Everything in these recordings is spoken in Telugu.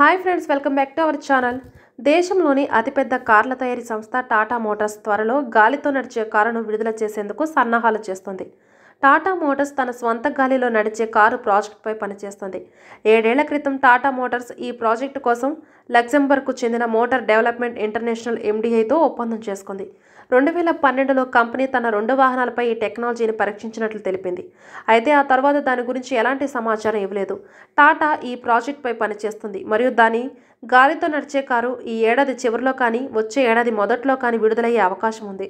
Hi friends welcome back to our channel. దేశంలోని అతిపెద్ద కార్ల తయారీ సంస్థ టాటా మోటార్స్ త్వరలో గాలితో నడిచే కారును విడుదల చేసేందుకు సన్నాహాలు చేస్తుంది. టాటా మోటార్స్ తన స్వంత గాలిలో నడిచే కారు ప్రాజెక్టుపై పనిచేస్తుంది. ఏడేళ్ళ క్రితం టాటా మోటార్స్ ఈ ప్రాజెక్టు కోసం లక్సెంబర్గ్కు చెందిన మోటార్ డెవలప్మెంట్ ఇంటర్నేషనల్ ఎండిఐతో ఒప్పందం చేసుకుంది. రెండు వేల పన్నెండులో కంపెనీ తన రెండు వాహనాలపై ఈ టెక్నాలజీని పరీక్షించినట్లు తెలిపింది. అయితే ఆ తర్వాత దాని గురించి ఎలాంటి సమాచారం ఇవ్వలేదు. టాటా ఈ ప్రాజెక్టుపై పనిచేస్తుంది. మరియు దాని గాలితో నడిచే కారు ఈ ఏడాది చివరిలో కానీ వచ్చే ఏడాది మొదట్లో కానీ విడుదలయ్యే అవకాశం ఉంది.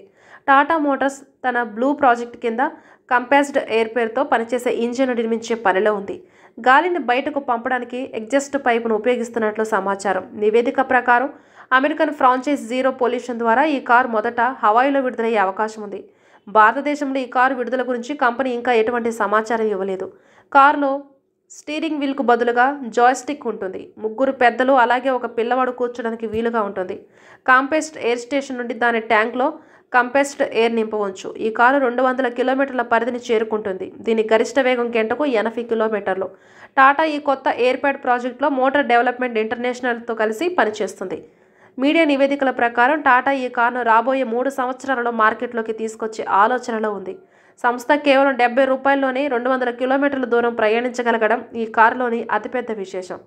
టాటా మోటార్స్ తన బ్లూ ప్రాజెక్ట్ కింద కంపాస్డ్ ఎయిర్ పేరుతో పనిచేసే ఇంజిన్ నిర్మించే పనిలో ఉంది. గాలిని బయటకు పంపడానికి ఎగ్జస్ట్ పైపును ఉపయోగిస్తున్నట్లు సమాచారం. నివేదిక ప్రకారం అమెరికన్ ఫ్రాంచైజ్ జీరో పొల్యూషన్ ద్వారా ఈ కారు మొదట హవాయిలో విడుదలయ్యే అవకాశం ఉంది. భారతదేశంలో ఈ కారు విడుదల గురించి కంపెనీ ఇంకా ఎటువంటి సమాచారం ఇవ్వలేదు. కారులో స్టీరింగ్ వీల్కు బదులుగా జాయ్స్టిక్ ఉంటుంది. ముగ్గురు పెద్దలు అలాగే ఒక పిల్లవాడు కూర్చోడానికి వీలుగా ఉంటుంది. కాంపెస్ట్ ఎయిర్ స్టేషన్ నుండి దాని ట్యాంక్లో కంపెస్డ్ ఎయిర్ నింపవచ్చు. ఈ కారు రెండు వందల కిలోమీటర్ల పరిధిని చేరుకుంటుంది. దీని గరిష్ట వేగం గంటకు ఎనభై కిలోమీటర్లు. టాటా ఈ కొత్త ఎయిర్ప్యాడ్ ప్రాజెక్టులో మోటార్ డెవలప్మెంట్ ఇంటర్నేషనల్తో కలిసి పనిచేస్తుంది. మీడియా నివేదికల ప్రకారం టాటా ఈ కారును రాబోయే మూడు సంవత్సరాలలో మార్కెట్లోకి తీసుకొచ్చే ఆలోచనలో ఉంది. సంస్థ కేవలం డెబ్బై రూపాయల్లోనే రెండు వందల కిలోమీటర్ల దూరం ప్రయాణించగలగడం ఈ కారులోని అతిపెద్ద విశేషం.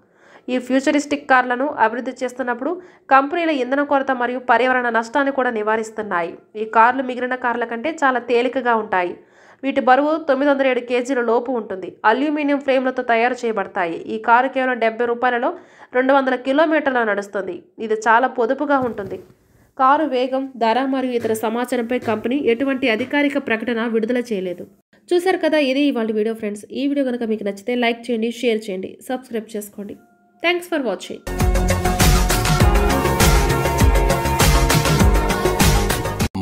ఈ ఫ్యూచరిస్టిక్ కార్లను అభివృద్ధి చేస్తున్నప్పుడు కంపెనీల ఇంధన కొరత మరియు పర్యావరణ నష్టాన్ని కూడా నివారిస్తున్నాయి. ఈ కార్లు మిగిలిన కార్ల కంటే చాలా తేలికగా ఉంటాయి. వీటి బరువు తొమ్మిది వందల ఏడు కేజీల లోపు ఉంటుంది. అల్యూమినియం ఫ్రేమ్లతో తయారు చేయబడతాయి. ఈ కారు కేవలం డెబ్బై రూపాయలలో రెండు వందల కిలోమీటర్ల నడుస్తుంది. ఇది చాలా పొదుపుగా ఉంటుంది. కారు వేగం ధర మరియు ఇతర సమాచారంపై కంపెనీ ఎటువంటి అధికారిక ప్రకటన విడుదల చేయలేదు. చూశారు కదా ఇది ఇవాళ వీడియో ఫ్రెండ్స్. ఈ వీడియో కనుక మీకు నచ్చితే లైక్ చేయండి షేర్ చేయండి సబ్స్క్రైబ్ చేసుకోండి. థ్యాంక్స్ ఫర్ వాచింగ్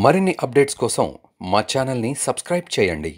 మరిన్ని అప్డేట్స్ కోసం మా ఛానల్ని సబ్స్క్రైబ్ చేయండి.